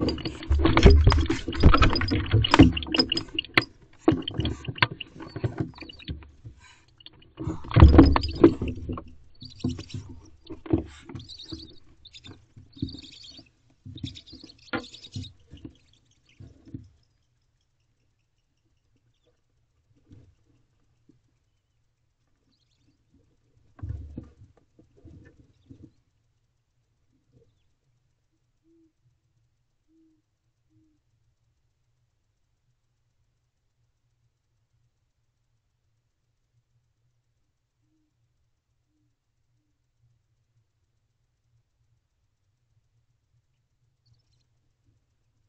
you